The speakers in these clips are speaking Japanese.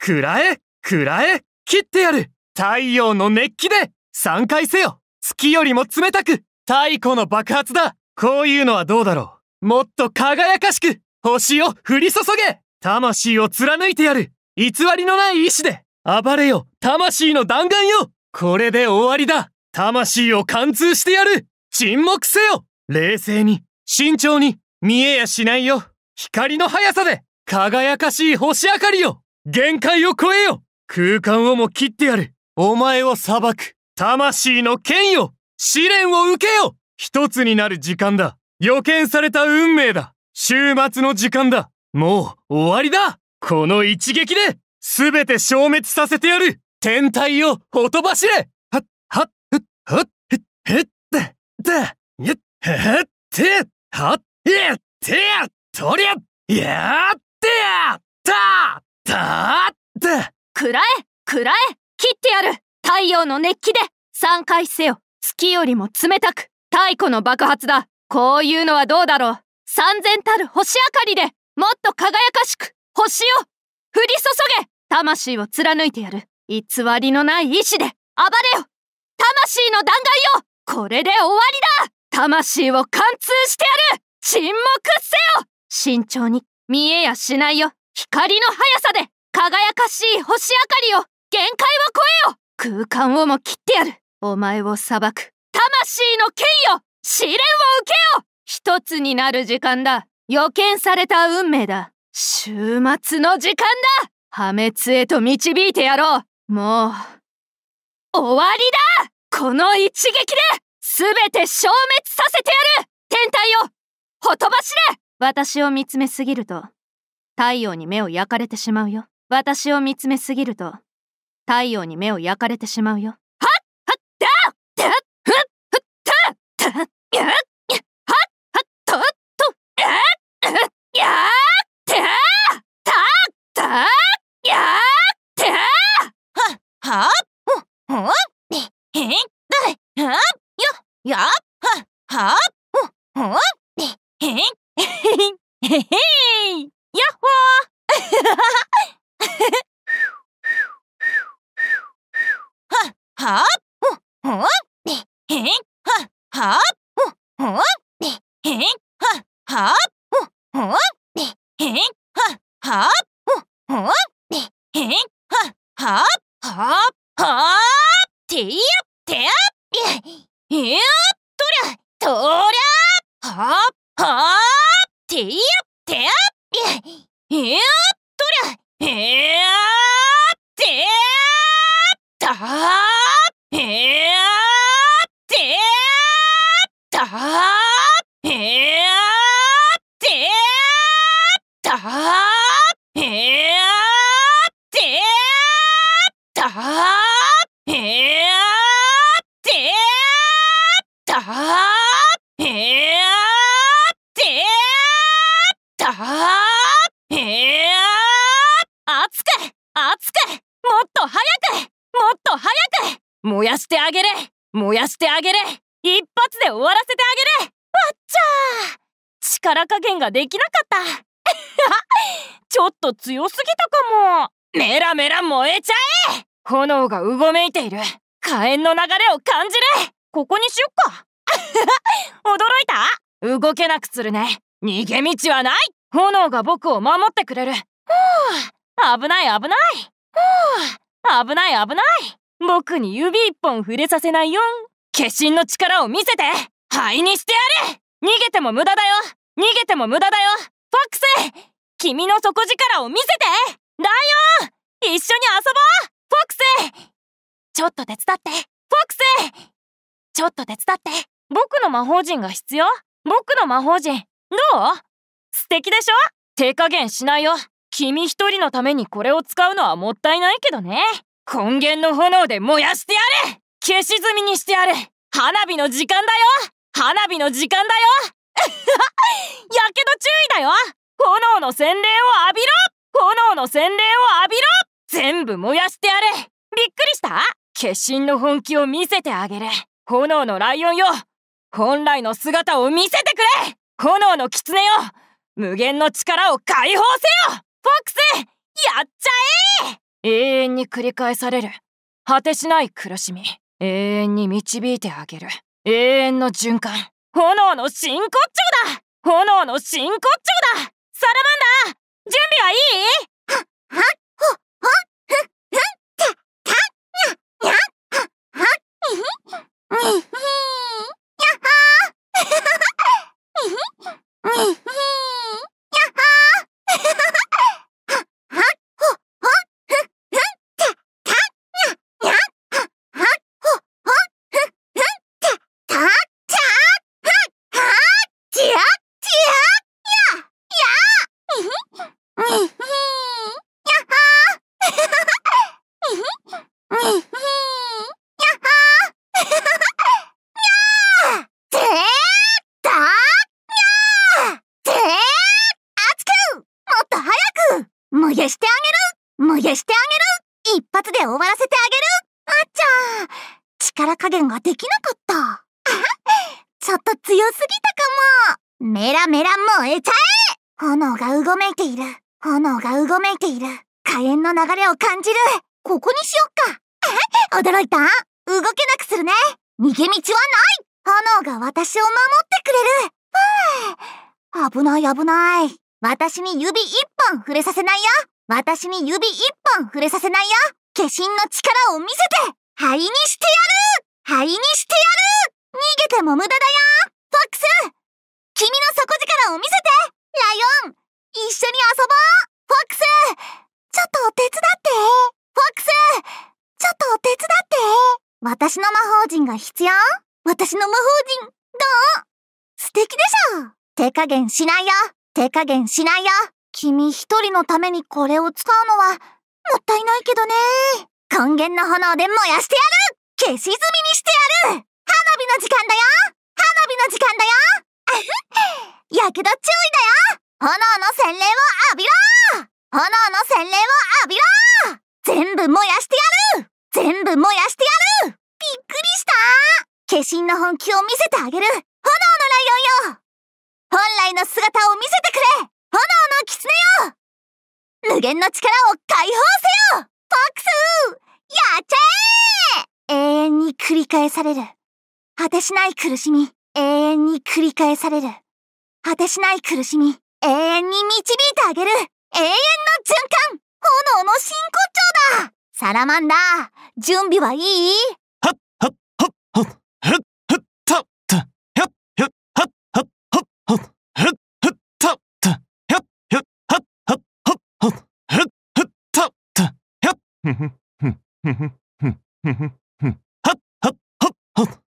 くらえくらえ切ってやる。太陽の熱気で3回せよ。月よりも冷たく太古の爆発だ。こういうのはどうだろう。もっと輝かしく星を降り注げ。魂を貫いてやる。偽りのない意志で。暴れよ。魂の弾丸よ。これで終わりだ。魂を貫通してやる。沈黙せよ。冷静に慎重に。見えやしないよ。光の速さで。輝かしい星明かりよ。限界を超えよ。空間をも切ってやる。お前を裁く。魂の剣よ。試練を受けよ。一つになる時間だ。予見された運命だ。終末の時間だ。もう終わりだ。この一撃で全て消滅させてやる。天体をほとばしれ。はっはっふっはっへっへってでやっへってはっやってやとりゃやってやったたって。くらえくらえ。切ってやる。太陽の熱気で。3回せよ。月よりも冷たく。太古の爆発だ。こういうのはどうだろう。三千たる星明かりで。もっと輝かしく。星を。降り注げ。魂を貫いてやる。偽りのない意志で。暴れよ。魂の弾丸よ。これで終わりだ。魂を貫通してやる。沈黙せよ。慎重に見えやしないよ。光の速さで輝かしい星明かりを限界を超えよ！空間をも切ってやる。お前を裁く。魂の剣よ！試練を受けよ！一つになる時間だ。予見された運命だ。終末の時間だ！破滅へと導いてやろう。もう終わりだ！この一撃で全て消滅させてやる！天体をほとばしれ！私を見つめすぎると太陽に目を焼かれてしまうよ。私を見つめすぎると太陽に目を焼かれてしまうよはっはっだだふっふったたやはっはっとっとやっやってたたやっては、はほ、ほへ、へ、だ、はよ、や、は、はほ、ほへ、へ、へへ、へへ、やっほーは、はほ、ほへ、へ、は、はほ、ほへ、へ、は、はほ、ほへ、へ、は、はほ、ほへ、へ、は、はははてやてやいやとりゃとりゃははてやてやいやとりゃへやてやたへやてやたへやてやたへやてやたへやてたへやてたへや熱く熱くもっと早くもっと早く燃やしてあげれ燃やしてあげれ一発で終わらせてあげれわっちゃー力加減ができなかったちょっと強すぎたかもメラメラ燃えちゃえ炎がうごめいている。火炎の流れを感じる。ここにしよっか。驚いた。動けなくするね。逃げ道はない。炎が僕を守ってくれる。ふう危ない危ない。ふう危ない危ない。僕に指一本触れさせないよ。化身の力を見せて。灰にしてやる。逃げても無駄だよ。逃げても無駄だよ。フォックス。君の底力を見せて。ライオン。一緒に遊ぼう。フォックス！ちょっと手伝って。フォックス！ちょっと手伝って。僕の魔法陣が必要？僕の魔法陣。どう？素敵でしょ？手加減しないよ。君一人のためにこれを使うのはもったいないけどね。根源の炎で燃やしてやる！消し済みにしてやる！花火の時間だよ！花火の時間だよ！やけど注意だよ！炎の洗礼を浴びろ！炎の洗礼を浴びろ！全部燃やしてやるびっくりした？化身の本気を見せてあげる炎のライオンよ。本来の姿を見せてくれ。炎の狐よ。無限の力を解放せよ。フォックス！やっちゃえ！永遠に繰り返される。果てしない苦しみ。永遠に導いてあげる。永遠の循環。炎の真骨頂だ！炎の真骨頂だ！サラマンダー準備はいい？は、は、やっほーやっほーたかも。メラメラ燃えちゃえ炎がうごめいている。炎がうごめいている。火炎の流れを感じる。ここにしよっか。え？驚いた？動けなくするね。逃げ道はない炎が私を守ってくれる。ふぅ。危ない危ない。私に指一本触れさせないよ。私に指一本触れさせないよ。化身の力を見せて灰にしてやる灰にしてやる逃げても無駄だよフォックス君の底力を見せてライオン一緒に遊ぼう。フォックスちょっと手伝って。フォックス。ちょっと手伝って。私の魔法陣が必要？私の魔法陣、どう？素敵でしょ？手加減しないよ。手加減しないよ。君一人のためにこれを使うのは、もったいないけどね。根源の炎で燃やしてやる。消し炭にしてやる。花火の時間だよ。花火の時間だよ。やけど注意だよ。炎の洗礼を浴びろ。炎の洗礼を浴びろ。全部燃やしてやる。全部燃やしてやる。びっくりした。化身の本気を見せてあげる。炎のライオンよ。本来の姿を見せてくれ。炎の狐よ。無限の力を解放せよ。フォックスやっちゃえ。永遠に繰り返される。果てしない苦しみ。永遠に繰り返される。果てしない苦しみ。永遠に導いてあげる。永遠の循環炎の真骨頂だサラマンダー、準備はいい？はっはっはっはっはっはったったはっはっはっはっはっはっはっはったったはっはっはっはっはっはっはっはったったはっふんふんふんふんふんふんふんふんふんはっはっはっはっはっは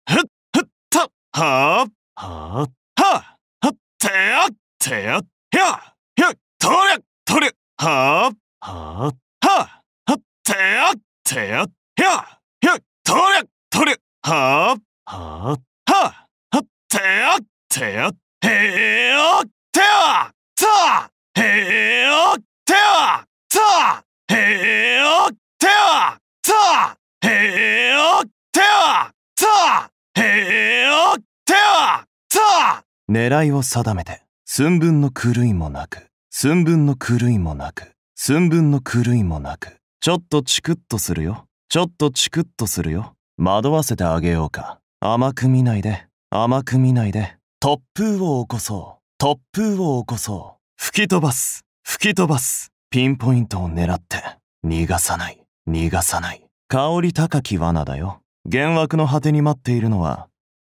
ったははははってやってやひゃひゃとりゃとりゃははははってやってやひゃひゃとりゃとりゃははははってやってやへやってやたへやってやたへやってやたへやってやたへやってやた狙いを定めて寸分の狂いもなく寸分の狂いもなく寸分の狂いもなくちょっとチクッとするよ。ちょっとチクッとするよ。惑わせてあげようか。甘く見ないで。甘く見ないで。突風を起こそう。突風を起こそう。吹き飛ばす。吹き飛ばす。ピンポイントを狙って。逃がさない。逃がさない。香り高き罠だよ。幻惑の果てに待っているのは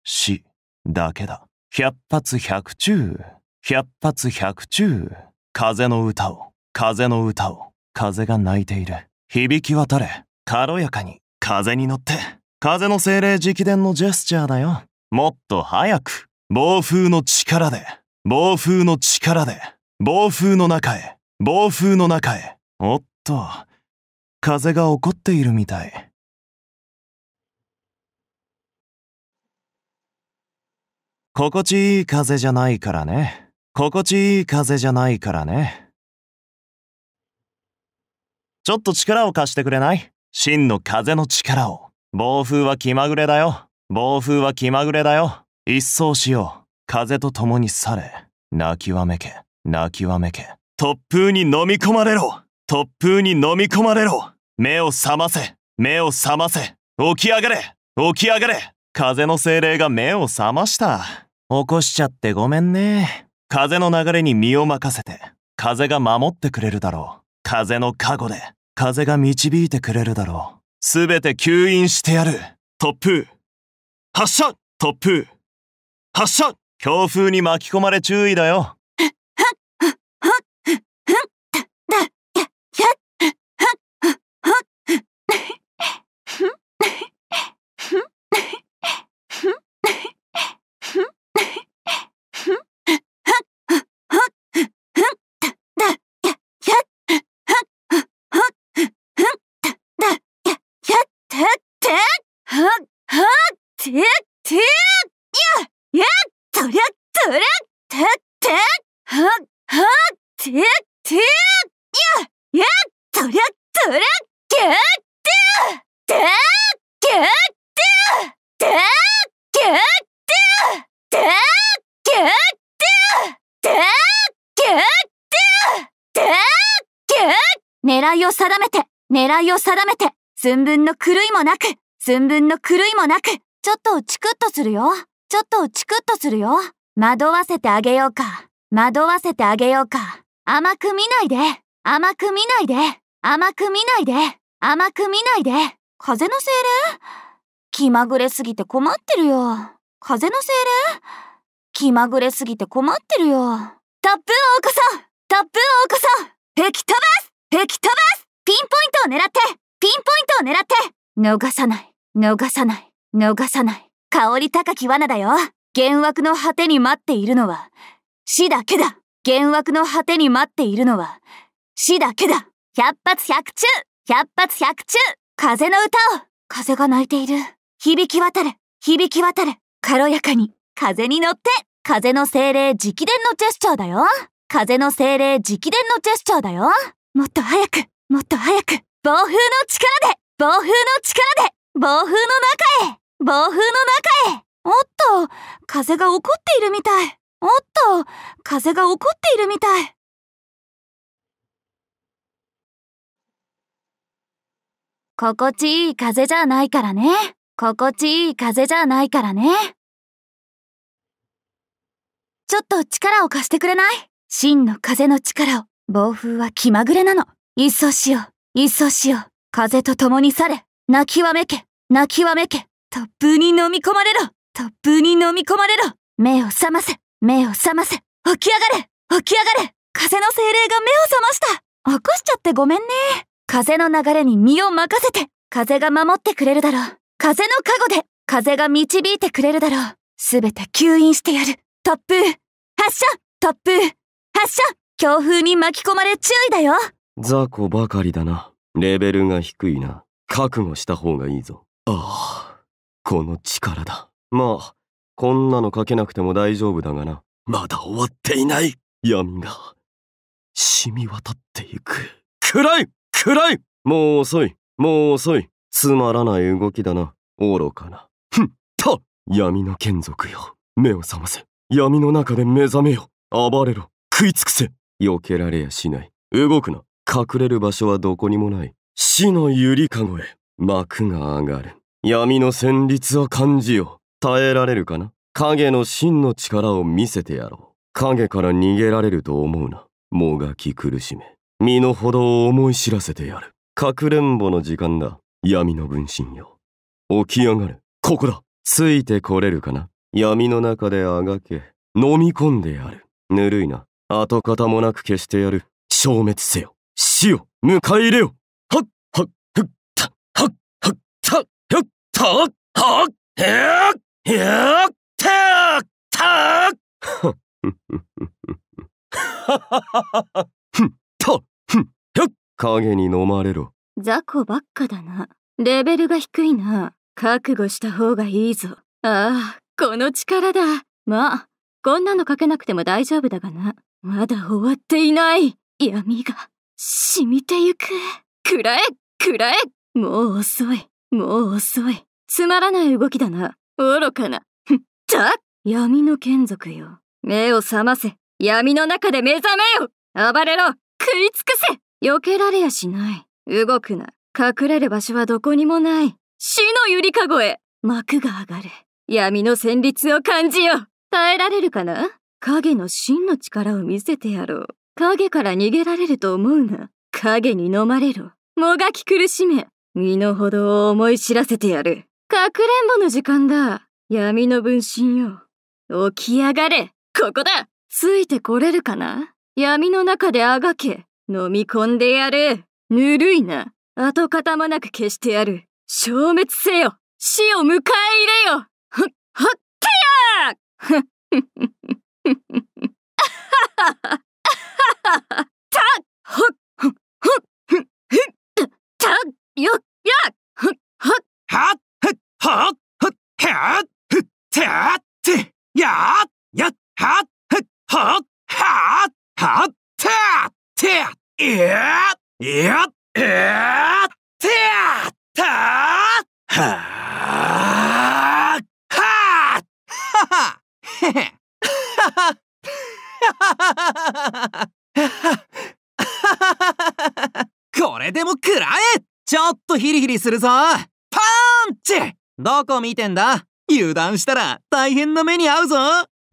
死だけだ。百発百中百発百中風の歌を風の歌を風が鳴いている。響き渡れ軽やかに風に乗って。風の精霊直伝のジェスチャーだよ。もっと早く暴風の力で暴風の力で暴風の中へ暴風の中へ。おっと風が怒っているみたい。心地いい風じゃないからね。心地いい風じゃないからね。ちょっと力を貸してくれない？真の風の力を。暴風は気まぐれだよ。暴風は気まぐれだよ。一掃しよう。風と共に去れ。泣きわめけ。泣きわめけ。突風に飲み込まれろ。突風に飲み込まれろ。目を覚ませ。目を覚ませ。起き上がれ。起き上がれ。風の精霊が目を覚ました。起こしちゃってごめんね。風の流れに身を任せて、風が守ってくれるだろう。風の加護で、風が導いてくれるだろう。すべて吸引してやる。突風。発射突風。発射強風に巻き込まれ注意だよ。狙いを定めて、狙いを定めて、寸分の狂いもなく、寸分の狂いもなく、ちょっとチクッとするよ。ちょっとチクッとするよ。惑わせてあげようか。惑わせてあげようか。甘く見ないで。甘く見ないで。甘く見ないで。甘く見ないで。風の精霊？気まぐれすぎて困ってるよ。風の精霊？気まぐれすぎて困ってるよ。タップンを起こそうタップンを起こそう吹き飛ばす吹き飛ばすピンポイントを狙ってピンポイントを狙って逃さない逃さない逃さない香り高き罠だよ幻惑の果てに待っているのは死だけだ。幻惑の果てに待っているのは死だけだ。百発百中。百発百中。風の歌を。風が鳴いている。響き渡る。響き渡る。軽やかに。風に乗って。風の精霊直伝のジェスチャーだよ。風の精霊直伝のジェスチャーだよ。もっと早く。もっと早く。暴風の力で。暴風の力で。暴風の中へ。暴風の中へ。おっと風が怒っているみたいおっと風が怒っているみたい心地いい風じゃないからね心地いい風じゃないからねちょっと力を貸してくれない？真の風の力を。暴風は気まぐれなの。いっそしよう。いっそしよう。風と共に去れ。泣きわめけ。泣きわめけ。突風に飲み込まれろ。突風に飲み込まれろ。目を覚ませ。目を覚ませ。起き上がれ。起き上がれ。風の精霊が目を覚ました。起こしちゃってごめんね。風の流れに身を任せて。風が守ってくれるだろう。風の加護で。風が導いてくれるだろう。すべて吸引してやる。突風。発射突風発射強風に巻き込まれ注意だよ雑魚ばかりだな。レベルが低いな。覚悟した方がいいぞ。ああ、この力だ。まあ、こんなのかけなくても大丈夫だがな。まだ終わっていない闇が、染み渡っていく。暗い暗いもう遅いもう遅いつまらない動きだな。愚かな。ふんと闇の眷属よ。目を覚ませ。闇の中で目覚めよ。暴れろ。食い尽くせ避けられやしない。動くな。隠れる場所はどこにもない。死のゆりかごへ、幕が上がる。闇の旋律を感じよ。耐えられるかな？影の真の力を見せてやろう。影から逃げられると思うな。もがき苦しめ。身の程を思い知らせてやる。かくれんぼの時間だ。闇の分身よ。起き上がれ。ここだ。ついてこれるかな？闇の中であがけ、飲み込んでやる。ぬるいな。跡形もなく消してやる。消滅せよ。死を迎え入れよ。はっ、はっ、ふっ、た、はっ、はっ、た、ふっ、た、はっ、へっ、へっ、てっ、たはっ、ははははふん、た、ふん、ひっ、影に飲まれろ。雑魚ばっかだな。レベルが低いな。覚悟した方がいいぞ。ああ、この力だ。まあ、こんなのかけなくても大丈夫だがな。まだ終わっていない闇が染みてゆく。くらえくらえもう遅い。もう遅い。つまらない動きだな。愚かな。ふった闇の眷属よ。目を覚ませ。闇の中で目覚めよ暴れろ食い尽くせ避けられやしない。動くな。隠れる場所はどこにもない。死のゆりかごへ幕が上がる。闇の旋律を感じよ耐えられるかな？影の真の力を見せてやろう。影から逃げられると思うな。影に飲まれろ。もがき苦しめ。身の程を思い知らせてやる。かくれんぼの時間だ。闇の分身よ。起き上がれ。ここだついてこれるかな闇の中であがけ。飲み込んでやる。ぬるいな。跡形もなく消してやる。消滅せよ。死を迎え入れよ。は、はってやふっふっふっふっふったほっほっほっふっふったよやほっほっはっふっはっふっはっふってあってやっやっはっふっはっはっはってあっていやいやいやってあったはあはあははへへこれでも食らえちょっとヒリヒリするぞパンチどこ見てんだ油断したら大変な目に遭うぞ。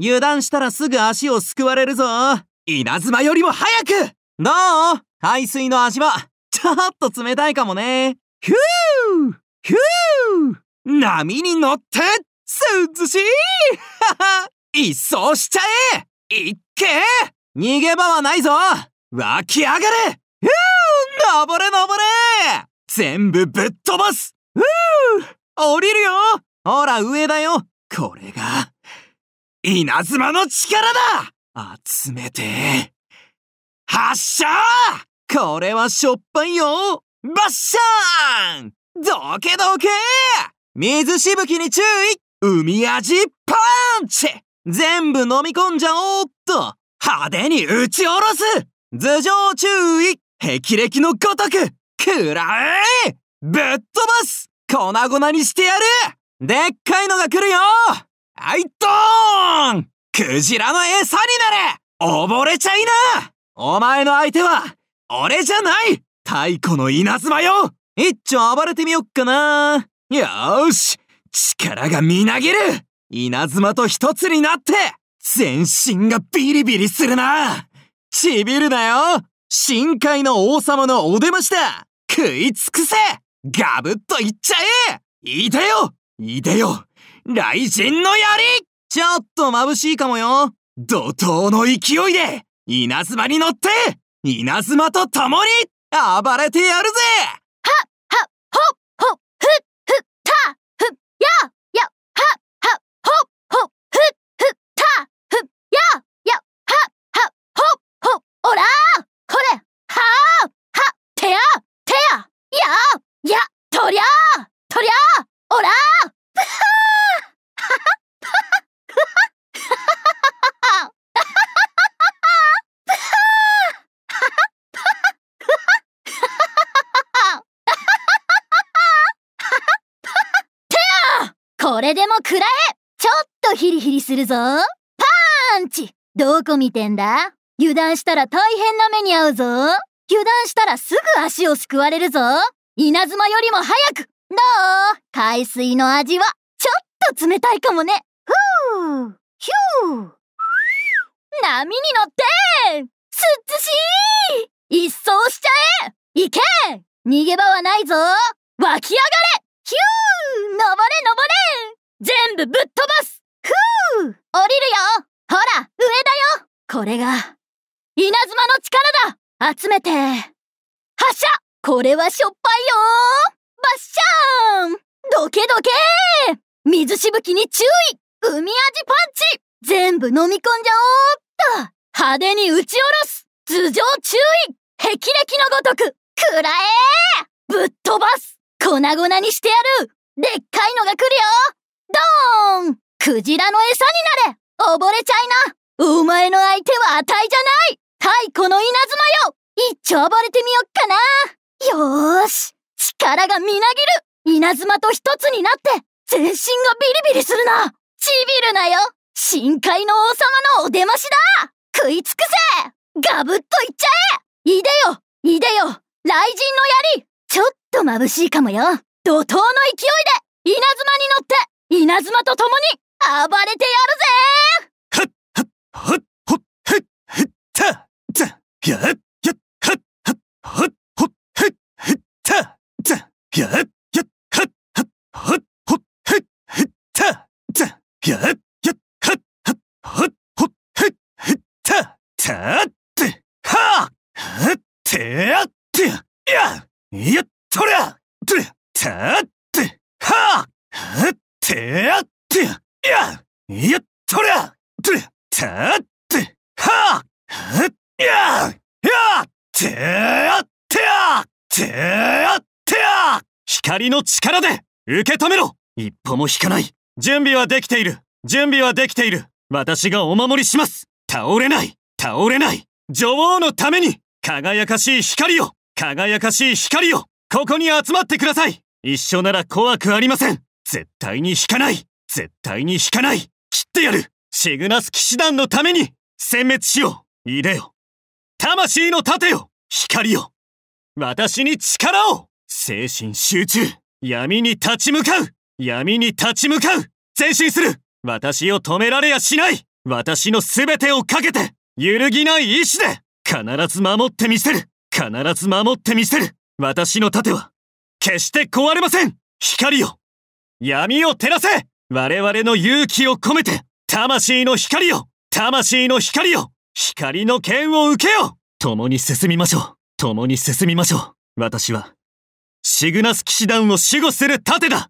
油断したらすぐ足をすくわれるぞ。稲妻よりも早く。どう？海水の味はちょっと冷たいかもね。ヒュー！ヒュー！波に乗って涼しい！一掃しちゃえ！いっけ逃げ場はないぞ。湧き上がれ！ふう登れ登れ！全部ぶっ飛ばす！ふう降りるよ！ほら上だよ。これが稲妻の力だ。集めて。発射!これはしょっぱいよ。バッシャーン!どけどけ水しぶきに注意!海味パンチ!全部飲み込んじゃおうっと!派手に撃ち下ろす!頭上注意!霹靂のごとく!くらえ!ぶっ飛ばす!粉々にしてやる!でっかいのが来るよ!はいドーン!クジラの餌になれ!溺れちゃいな!お前の相手は俺じゃない!太古の稲妻よ!一丁暴れてみよっかな!よーし!力がみなぎる!稲妻と一つになって全身がビリビリするな!ちびるなよ!深海の王様のお出ましだ!食い尽くせ!ガブッといっちゃえ!いでよ!いでよ。雷神の槍。ちょっと眩しいかもよ。怒涛の勢いで。稲妻に乗って。稲妻と共に。暴れてやるぜ。ははほほふふたふややはっはっほほふふたふややはっはっほほおらこれはあはてやてやややとりゃとりゃおらぷはーははははははこれでも食らえちょっとヒリヒリするぞ。パンチ。どこ見てんだ？油断したら大変な目に遭うぞ。油断したらすぐ足をすくわれるぞ。稲妻よりも早く。どう？海水の味はちょっと冷たいかもね。ふう。ひゅー。波に乗ってすっつしい。一掃しちゃえ。行け。逃げ場はないぞ。湧き上がれ。ヒュー。登れ登れ。部ぶっ飛ばす。ふう降りるよ。ほら上だよ。これが稲妻の力だ。集めて。発射。これはしょっぱいよ。バッシャーン。どけどけ水しぶきに注意。海味パンチ。全部飲み込んじゃおうっと。派手に撃ち下ろす。頭上注意。霹靂のごとく。くらえぶっ飛ばす。粉々にしてやる。でっかいのが来るよ。ドーンクジラの餌になれ。溺れちゃいな。お前の相手はあたいじゃない太古の稲妻よ一丁暴れてみよっかな。よーし力がみなぎる稲妻と一つにな。って全身がビリビリするなちびるなよ深海の王様のお出ましだ。食い尽くせガブッといっちゃえ。いでよ。いでよ雷神の槍。ちょっと眩しいかもよ。怒涛の勢いで、稲妻に乗って、稲妻と共に暴れてやるぜはっはっはっほっへっへったざやっやっはっはっはっほっへっへったざやっやっはっはっはっほっへっへったざやっやっはっはっはっほっへっへったたってはあはってやってややっとりゃたってはあはってやってややっとりゃてたってはあはっややてやってやてやってや光の力で受け止めろ。一歩も引かない。準備はできている。準備はできている。私がお守りします。倒れない。倒れない。女王のために。輝かしい光を。輝かしい光を。ここに集まってください。一緒なら怖くありません。絶対に引かない。絶対に引かない。切ってやる。シグナス騎士団のために。殲滅しよう。いでよ。魂の盾よ。光よ。私に力を。精神集中。闇に立ち向かう。闇に立ち向かう。前進する。私を止められやしない。私の全てをかけて。揺るぎない意志で。必ず守ってみせる。必ず守ってみせる。私の盾は。決して壊れません。光よ。闇を照らせ！我々の勇気を込めて魂の光よ魂の光よ光の剣を受けよ！共に進みましょう。共に進みましょう。私はシグナス騎士団を守護する盾だ！